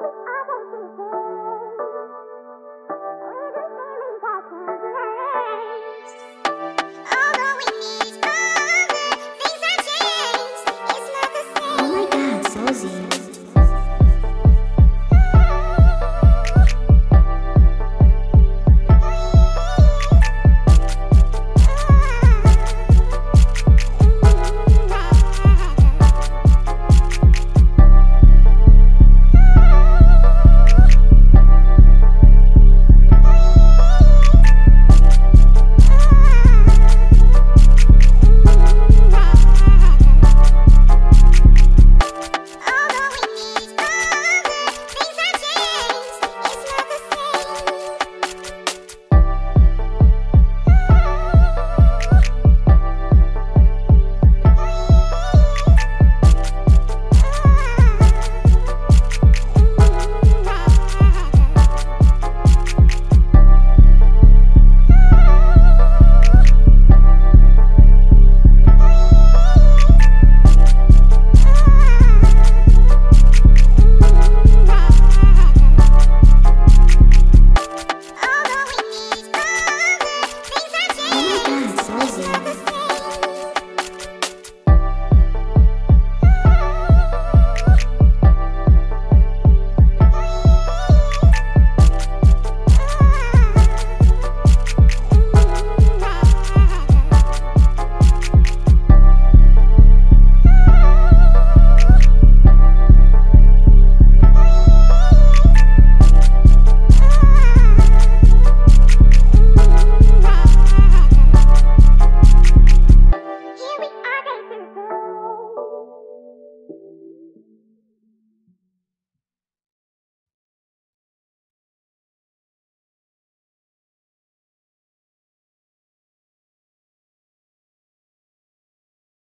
baby,